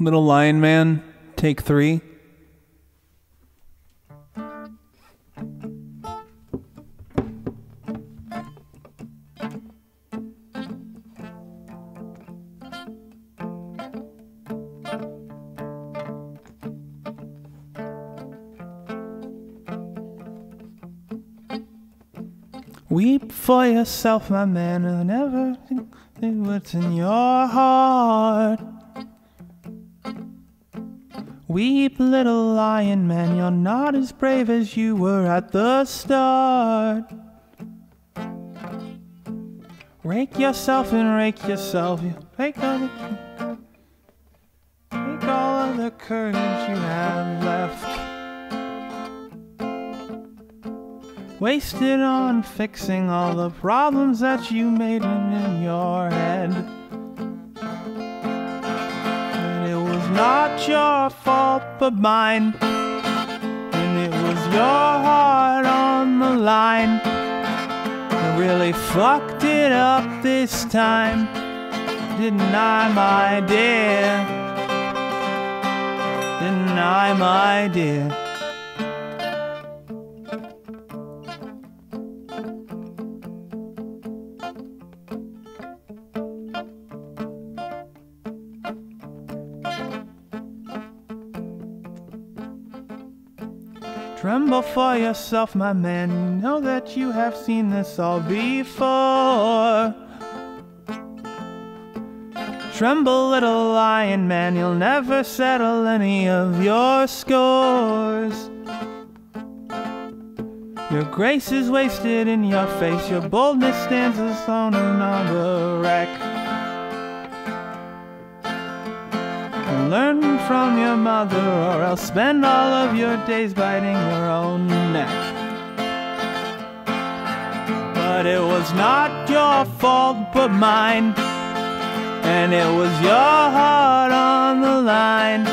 Little Lion Man, take three. Weep for yourself, my man, and never think what's in your heart. Weep, little lion man, you're not as brave as you were at the start. Rake yourself and rake yourself, you rake all the, rake all of the courage you have left. Wasted on fixing all the problems that you made in your head. Not your fault but mine. And it was your heart on the line. I really fucked it up this time. Didn't I, my dear? Didn't I, my dear? Tremble for yourself, my man. You know that you have seen this all before. Tremble, little lion man. You'll never settle any of your scores. Your grace is wasted in your face. Your boldness stands alone on the wreck. Learn from your mother, or else spend all of your days biting your own neck. But it was not your fault, but mine. And it was your heart on the line.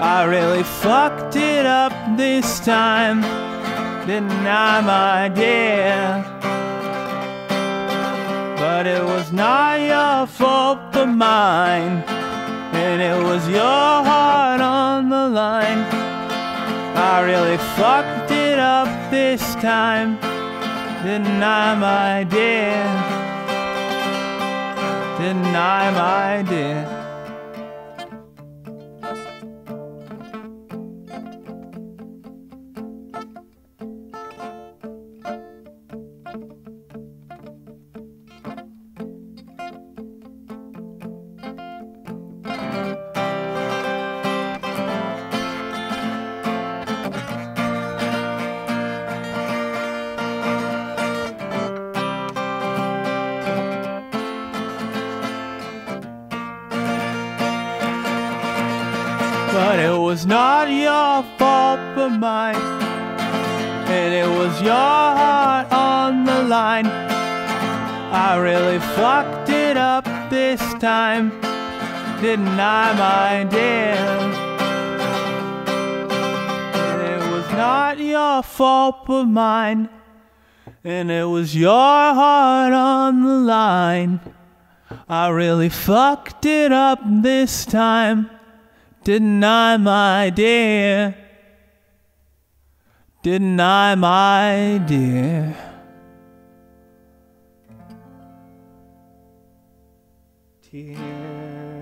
I really fucked it up this time, didn't I, my dear? But it was not your fault, but mine. And it was your heart on the line. I really fucked it up this time, didn't I, my dear? Didn't I, my dear? But it was not your fault but mine. And it was your heart on the line. I really fucked it up this time, didn't I, my dear? And it was not your fault but mine. And it was your heart on the line. I really fucked it up this time. Didn't I, my dear? Didn't I, my dear? Tears.